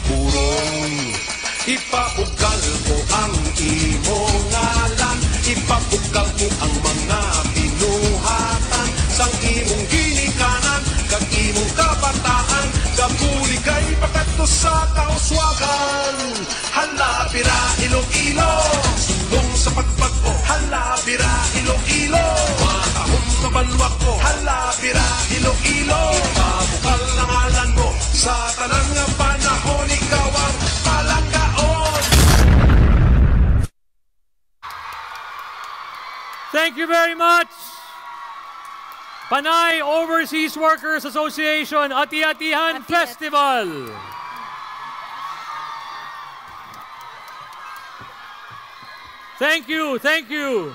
burong ipapunta Thank you very much. Panay Overseas Workers Association Ati-Atihan Ati Festival. Thank you, thank you.